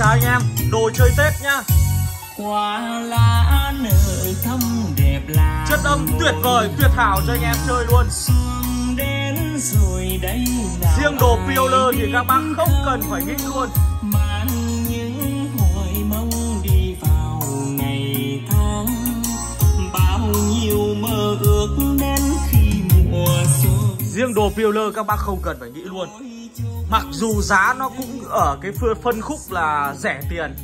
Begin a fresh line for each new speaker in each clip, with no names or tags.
Chào anh em Đồ chơi Tết nhá
Hoa lá nở thâm đẹp là
Chất âm tuyệt vời, tuyệt hảo cho anh em chơi luôn.
Xuân đến rồi đây là
Riêng đồ Pioler thì các bác không cần phải nghĩ luôn. Riêng đồ Pioler các bác không cần phải nghĩ luôn Mặc dù giá nó cũng ở cái phân khúc là rẻ tiền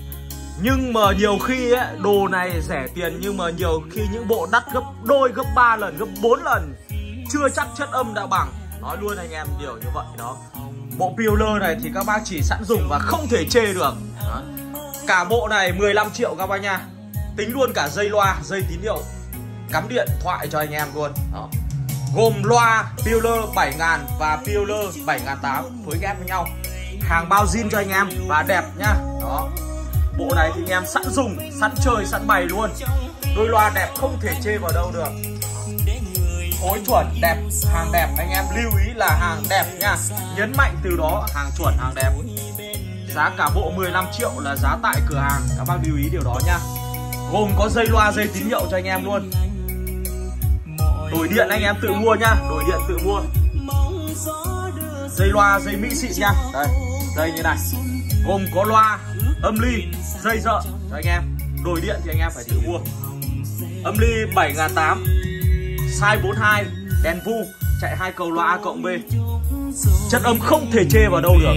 Nhưng mà nhiều khi ấy, đồ này rẻ tiền Nhưng mà nhiều khi những bộ đắt gấp đôi, gấp 3 lần, gấp 4 lần Chưa chắc chất âm đã bằng. Nói luôn anh em điều như vậy đó. Bộ peeler này thì các bác chỉ sẵn dùng và không thể chê được. Đó. Cả bộ này 15 triệu các bác nha. Tính luôn cả dây loa, dây tín hiệu Cắm điện thoại cho anh em luôn. Đó gồm loa, Peeler 7000 và Peeler 7008 phối ghép với nhau. Hàng bao zin cho anh em và đẹp nhá. Đó. Bộ này thì anh em sẵn dùng, sẵn chơi, sẵn bày luôn. Đôi loa đẹp không thể chê vào đâu được. Phối chuẩn, đẹp, hàng đẹp. Anh em lưu ý là hàng đẹp nha. Nhấn mạnh từ đó, hàng chuẩn, hàng đẹp. Giá cả bộ 15 triệu là giá tại cửa hàng. Các bác lưu ý điều đó nha gồm có dây loa, dây tín hiệu cho anh em luôn. Đổi điện anh em tự mua nhá. Đổi điện tự mua. Dây loa, dây mỹ xịn nha. Đây dây như này. Gồm có loa, âm ly, dây dợ. Cho anh em. Đổi điện thì anh em phải tự mua. Âm ly 7008 Size 42 Đèn vu, Chạy hai cầu loa A cộng B. Chất âm không thể chê vào đâu được.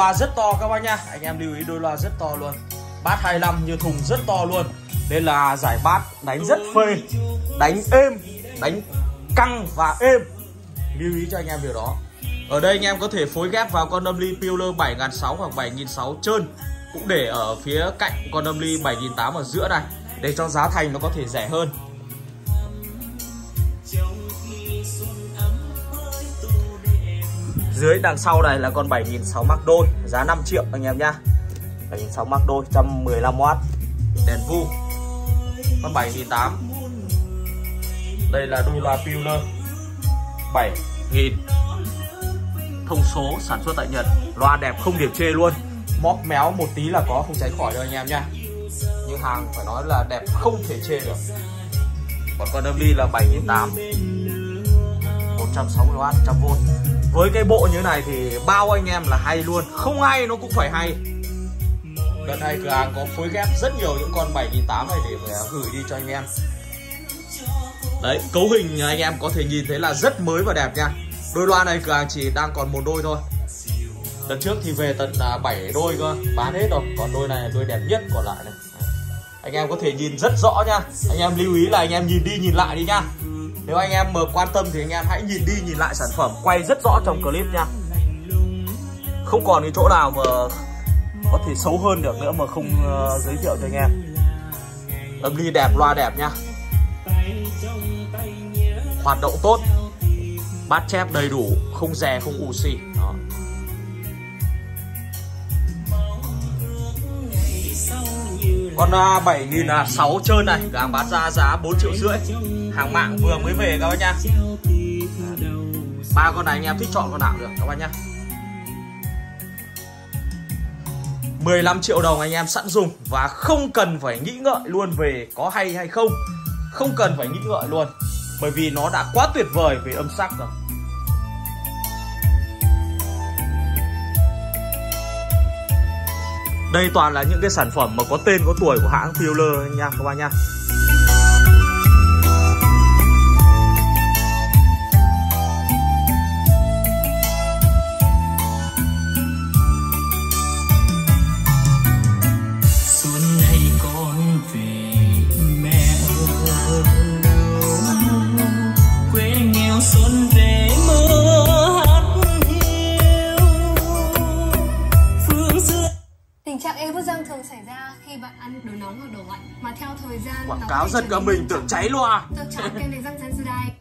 Loa rất to các bác nhá. Anh em lưu ý đôi loa rất to luôn. Bát 25 như thùng rất to luôn. Nên là giải bát đánh rất phê, Đánh êm, Đánh căng và êm. Lưu ý cho anh em điều đó. Ở đây anh em có thể phối ghép vào con âm ly Peeler 7006 hoặc 7006 trơn. Cũng để ở phía cạnh con âm ly 7008 ở giữa này, Để cho giá thành nó có thể rẻ hơn. Dưới đằng sau này là con 7006 mắc đôi, Giá 5 triệu anh em nhá. 7006 mắc đôi 115W Đèn vu. Con 7008 Đây là đôi loa Peeler 7000 Thông số sản xuất tại Nhật. Loa đẹp không điểm chê luôn. Móc méo một tí là có, không tránh khỏi đâu anh em nhá. Nhưng hàng phải nói là đẹp không thể chê được. Còn con âm ly là 7008 160W 100V với cái bộ như này thì bao anh em là hay luôn. Không hay nó cũng phải hay. Đợt này cửa hàng có phối ghép rất nhiều những con 7008 này để gửi đi cho anh em. Đấy, cấu hình anh em có thể nhìn thấy là rất mới và đẹp nha. Đôi loa này cửa hàng chỉ đang còn một đôi thôi. Đợt trước thì về tận 7 đôi cơ, bán hết rồi. Còn đôi này là đôi đẹp nhất còn lại này. Anh em có thể nhìn rất rõ nha. Anh em lưu ý là anh em nhìn đi nhìn lại đi nha nếu anh em mà quan tâm thì anh em hãy nhìn đi nhìn lại sản phẩm quay rất rõ trong clip nha không còn cái chỗ nào mà có thể xấu hơn được nữa mà không uh, giới thiệu cho anh em. Âm ly đẹp loa đẹp nha hoạt động tốt bát chép đầy đủ không rè không ù xì. Đó. Con à, à, uh, 7006 trơn này hàng bán ra giá 4 triệu rưỡi. Hàng mạng vừa mới về các bác nhá ba con này anh em thích chọn con nào được các bác nhá 15 triệu đồng anh em sẵn dùng và không cần phải nghĩ ngợi luôn về có hay hay không. Không cần phải nghĩ ngợi luôn bởi vì nó đã quá tuyệt vời về âm sắc rồi. Đây toàn là những cái sản phẩm mà có tên, có tuổi của hãng Peeler nha, các
bạn nha.
Quảng cáo giật cả mình tưởng cháy loa
Sensodyne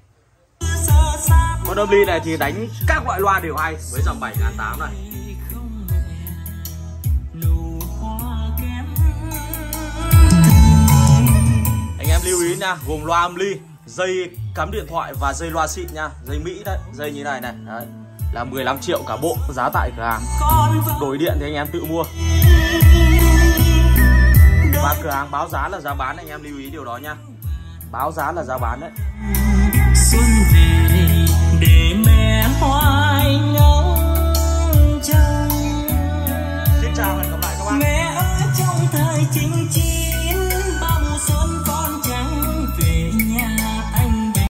con âm ly này thì đánh các loại loa đều hay với dòng 7008 này
nụ hoa kém
anh em lưu ý nha gồm loa âm ly dây cắm điện thoại và dây loa xịn nha. Dây mỹ đấy dây như này này đấy. là 15 triệu cả bộ giá tại cửa hàng. Đổi điện thì anh em tự mua và cửa hàng báo giá là giá bán anh em lưu ý điều đó nha. Báo giá là giá bán đấy.
Xuân về để mẹ hoa